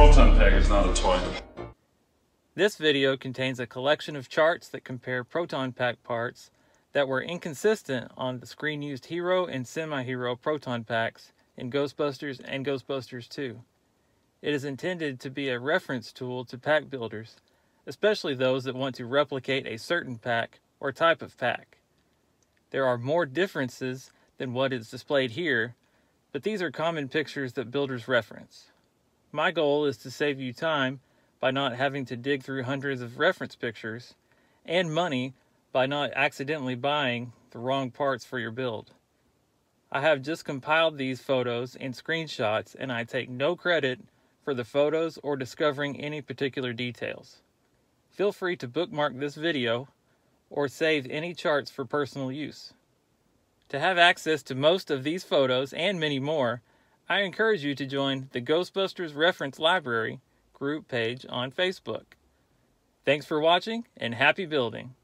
proton pack is not a toy. This video contains a collection of charts that compare proton pack parts that were inconsistent on the screen used hero and semi-hero proton packs in Ghostbusters and Ghostbusters 2. It is intended to be a reference tool to pack builders, especially those that want to replicate a certain pack or type of pack. There are more differences than what is displayed here, but these are common pictures that builders reference. My goal is to save you time by not having to dig through hundreds of reference pictures, and money by not accidentally buying the wrong parts for your build. I have just compiled these photos and screenshots and I take no credit for the photos or discovering any particular details. Feel free to bookmark this video or save any charts for personal use. To have access to most of these photos and many more, I encourage you to join the Ghostbusters Reference Library group page on Facebook. Thanks for watching and happy building!